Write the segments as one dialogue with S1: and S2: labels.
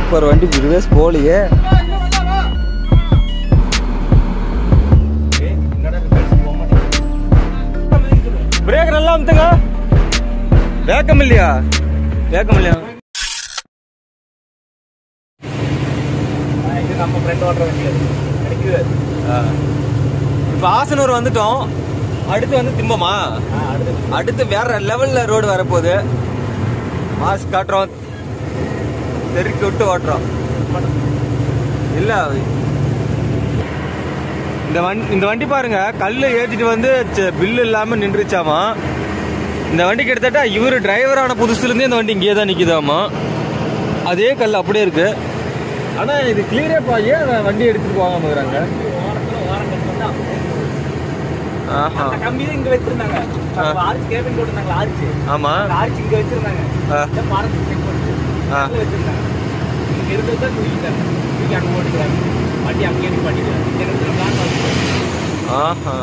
S1: Super வண்டி ரிவேஸ் போலியே break நல்லா வந்துங்க. வேக்கம் இல்லையா? வேக்கம் இல்லையா?
S2: இது நம்ம ஃப்ரெண்ட் ஓட்டுற வண்டி அது. கிடைக்குது.
S1: இப்போ ஆசனூர் வந்துட்டோம். அடுத்து வந்து திம்பமா?
S2: அடுத்து.
S1: வேற லெவல்ல ரோடு வரப்போகுது. மாஸ்க் காட்டுறோம். தெருக்கு விட்டு ஓட்டுறோம் இல்ல இந்த வண்டி இந்த வண்டி பாருங்க கல்லு ஏத்திட்டு வந்து பில்லு இல்லாம நின்றுச்சாமா இந்த வண்டி கிட்டத்தட்ட இவரு டிரைவரான புதுசுல இருந்தே இந்த வண்டி இங்கேயே தான் நிக்குதாமா அதே கல் அப்படியே இருக்கு ஆனா இது கிளியரே பாயே வண்டி எடுத்துட்டு போகாம இருக்கிறாங்க ஆஹா
S2: கம்பி தான் இங்க வச்சிருந்தாங்க
S1: ஆமா
S2: அந்த ஆர்ச் இங்க வச்சிருந்தாங்க இங்க இருக்கிறது தூக்கிட்டாங்க தூக்கி அங்க போட்டுக்கிறாங்க வண்டி அங்கேயே நிப்பாட்டிக்கிறாங்க இந்த இடத்துல பிளான் வந்து
S1: ஆஹா.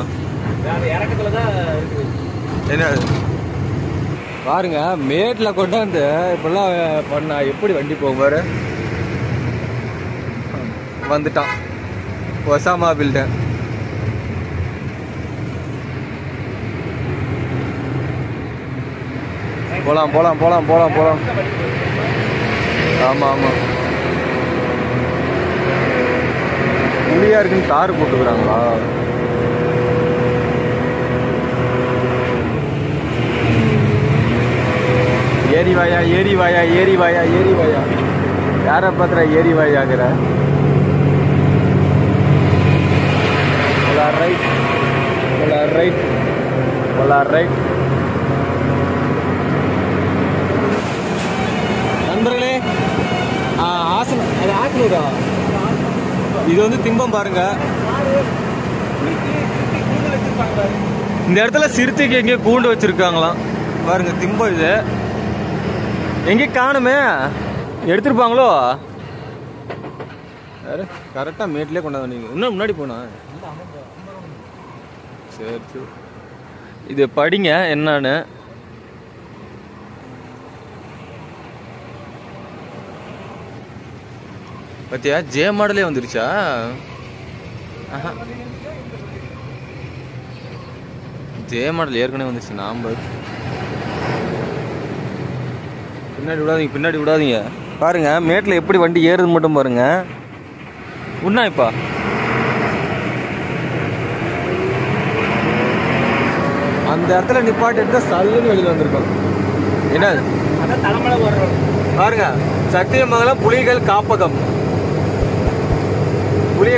S2: வேற இறக்கத்துல தான் இருக்குது
S1: என்ன? பாருங்க மேட்ல கொண்டாந்து இப்பெல்லாம் பண்ணா எப்படி வண்டி போகும் பாரு. வந்துட்டான். ஒசாமா பில்டன் போலாம் போலாம் போலாம் போலாம் போலாம். ஆமாம் ஆமாம் புளியா இருக்குன்னு தார் போட்டுக்கிறாங்களா? ஏரி வாயா ஏரி வாயா யாரை வாயா ஏரி ரைட் ரைட் ரைட் அது இது வந்து திம்பம் பாருங்க. இந்த இடத்துல சிறுத்தைக்கு எங்கேயோ கூண்டு வச்சிருக்காங்களாம். பாருங்க திம்பம் இது. எங்கே காணுமே? எடுத்துருப்பாங்களோ? கரெக்டாக மேட்லேயே கொண்டாந்து நீங்கள் இன்னும் முன்னாடி போனா? சரி சரி. இது படிங்க என்னன்னு. பத்தியா? ஜே மாடலே வந்துருச்சா? ஆஹா. ஜே மாடல் ஏற்கனவே வந்துருச்சு நாம பின்னாடி விடாதீங்க பின்னாடி விடாதீங்க. பாருங்க மேட்ல எப்படி வண்டி ஏறுது மட்டும் பாருங்க. உண்ணா இப்பா. அந்த இடத்துல நிப்பாட்டி எடுத்தா சல்லுன்னு வெளியில வந்திருக்கும். என்ன பாருங்க சத்தியமங்கலம் புலிகள் காப்பகம்.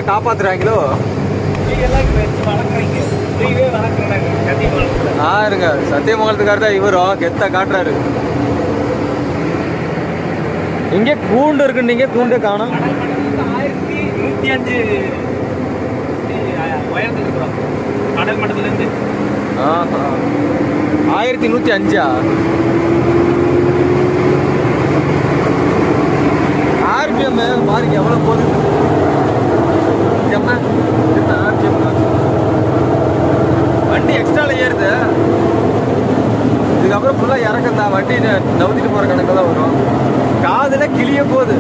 S1: காப்பாத்துறாங்களோ?
S2: நீங்கெல்லாம் இங்க வச்சு வளர்க்குறீங்க. ஃப்ரீவே வளர்க்குறாங்க கத்தியமலை
S1: ஆருங்க சத்தியமங்கலத்துக்கார தான் இவரும் கெத்தா காட்டுறாரு. எங்கே கூண்டு இருக்கு. நீங்க கூண்டே காணும்.
S2: ஆயிரத்தி நூத்தி அஞ்சு கடல் மட்டத்துல இருந்து
S1: ஆயிரத்தி நூத்தி அஞ்சா? ஆர்பிஎம் பாருங்க எவ்வளவு போகுது. எம்மா, வண்டி எக்ஸ்ட்ரால ஏறுது. இதுக்கப்புறம் ஃபுல்லா இறக்கம் தான் வண்டி நவுத்திட்டு போற கணக்கு தான் வரும். காதுல கிளிய போகுது.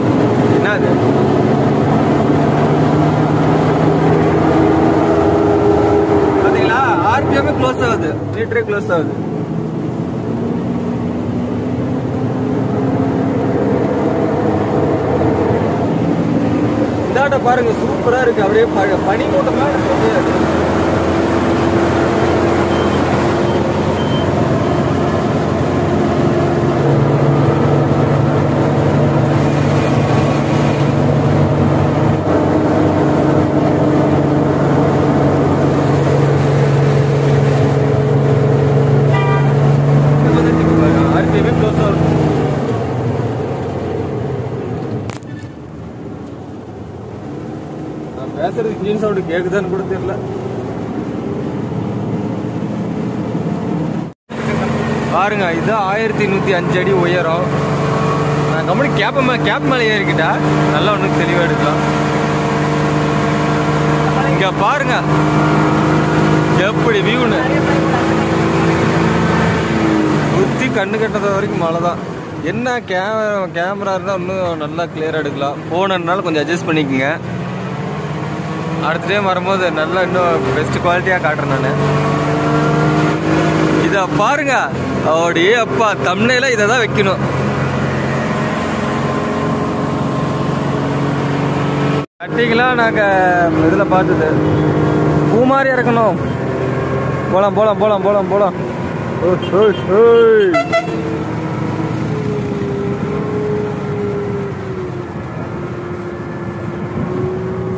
S1: என்னது? பார்த்தீங்களா பாத்தீங்களா ஆர்பிஎம் க்ளோஸ் ஆகுது. மீட்டரே க்ளோஸ் ஆகுது. பாருங்க சூப்பரா இருக்கு. அப்படியே பனி மூட்டமா இருக்கு அப்படியே. RPM க்ளோஸ் ஆகுது நான் பேசுறது இன்ஜின் சவுண்ட் கேக்குதான்னு கூட தெரியல. பாருங்க இது ஆயிரத்தி நூத்தி அஞ்சு அடி உயரம். நான் கம்பெனி கேப் மேலே கேப் மேலே ஏறிக்கிட்டா நல்லா ஒண்ணு தெளிவா எடுக்கலாம். இங்க பாருங்க. எப்படி வியூன்னு சுற்றி கண்ணு கட்டத வரைக்கும் மழை தான். என்ன கேமரா கேமரா இருந்தால் இன்னும் நல்லா கிளியராக எடுக்கலாம். ஃபோனுனால கொஞ்சம் அட்ஜஸ்ட் பண்ணிக்கோங்க. அடுத்த டைம் வரும்போது நல்லா இன்னும் பெஸ்ட் குவாலிட்டியாக காட்டுறேன் நான். இதை பாருங்க. அப்படியே அப்பா தம்னையில இதை தான் வைக்கணும். கட்டிங்களாம் நாங்கள் இதில் பார்த்தது? பூ மாதிரி இறக்கணும். போலாம் போலாம் போலாம் போலாம் போலாம்.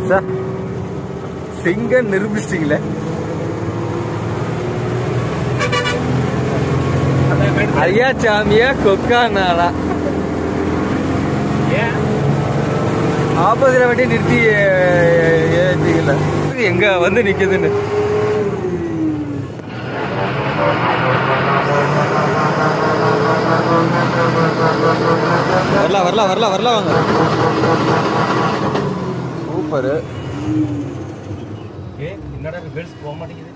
S1: சார் செங்க நிரூபிச்சிட்டீங்களே? ஐயா சாமியா கொக்கா நாளா. ஆப்போசிட்ல வண்டி நிறுத்தி ஏற்றிக்கல எங்க வந்து நிக்குதுன்னு. வரலாம் வரலாம் வரலாம் வரலாம் வாங்க. சூப்பரு.
S2: ஏ என்னடா பெல்ஸ் போக மாட்டேங்குது.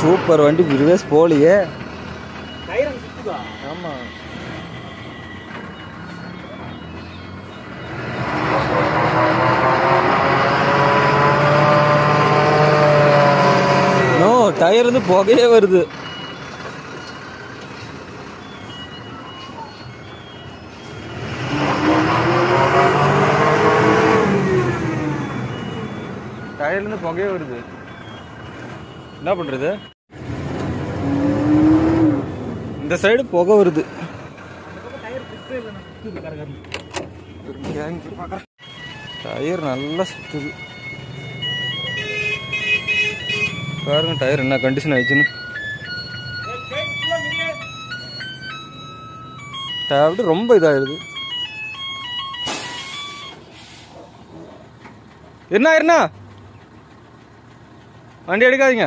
S1: சூப்பர் வண்டி ரிவேஸ் போலியே.
S2: டயர்
S1: டயர்ந்து புகையே வருது. டயர்லேருந்து புகையே வருது. என்ன பண்ணுறது இந்த சைடு புகை வருது.
S2: டயர்
S1: நல்லா சுற்றுது பாருங்க டயர் என்ன கண்டிஷன் ஆயிடுச்சுன்னு. டயர் ரொம்ப இதாகிடுது என்ன ஆயிருண்ணா வண்டி எடுக்காதீங்க.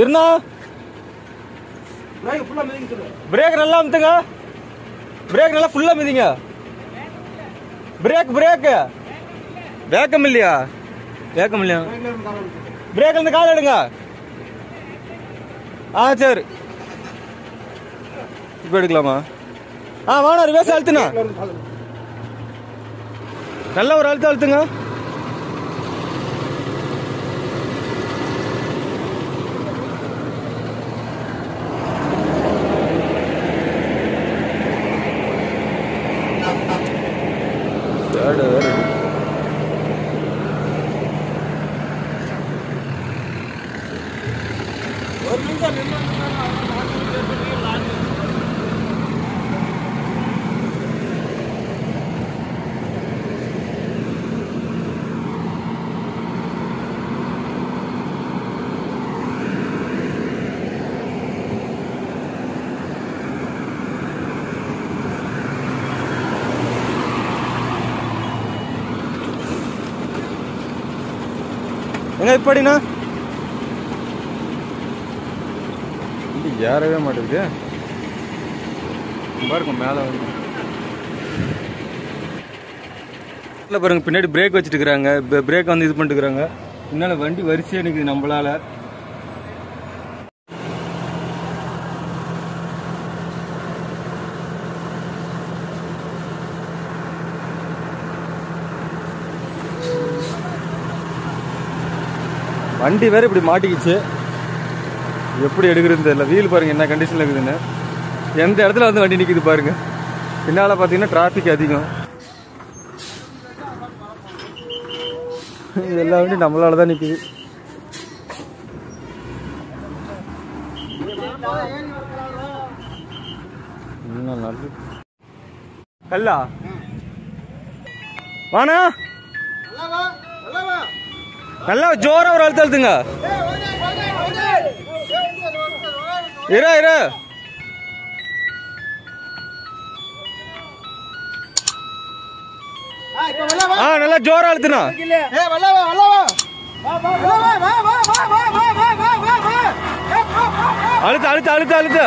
S1: இருண்ணா? பிரேக் நல்லா அமுத்துங்க. பிரேக் நல்லா ஃபுல்லாக மிதிங்க. பிரேக் பிரேக்கு வேக்கம் இல்லையா? கேட்க இல்லையா பிரேக் இருந்து கால் எடுங்க. ஆ சரி. இப்போ எடுக்கலாமா? ஆ வாணா ரிவர்ஸ் அழுத்துனா. நல்ல ஒரு அழுத்தம் அழுத்துங்க தேர்டு வேறு
S2: ஒரு நிமிஷம் நின்று
S1: எங்க இப்படிண்ணா? ஏறவே மாட்டேங்குது. பாருங்க மேலே வந்து. இல்லை பாருங்க பின்னாடி பிரேக் வச்சுட்டு இருக்கிறாங்க பிரேக் வந்து இது பண்ணிட்டு இருக்கிறாங்க பின்னால வண்டி வரிசையாக நிற்குது நம்மளால. வண்டி வேற இப்படி மாட்டிக்கிச்சு. எப்படி எடுக்கிறதுன்னு தெரியல. வீல் பாருங்க என்ன கண்டிஷனில் இருக்குதுன்னு. எந்த இடத்துல வந்து வண்டி நிக்குது பாருங்க. பின்னால பார்த்தீங்கன்னா டிராஃபிக் அதிகம். எல்லா வண்டியும் நம்மளால தான் நிக்குது. கல்லா? வாணா? நல்லா ஜோரா ஒரு அழுத்த அழுத்துங்க. இரு இரு. ஆ நல்லா ஜோரா அழுத்துனா.
S3: வா வா வா வா வா வா வா வா வா வா வா வா வா வா வா
S1: அழுத்து அழுத்து அழுத்து அழுத்து.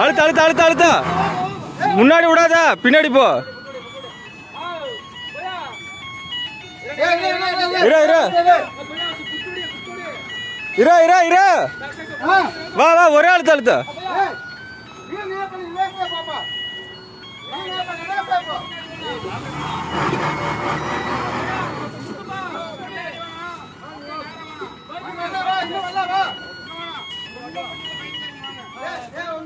S1: அழுத்து அழுத்து அழுத்து அழுத்து. முன்னாடி விடாத பின்னாடி போ. இரு இரு. இரு இரு இரு. வா வா ஒரே அழுத்த அழுத்த
S3: ஏ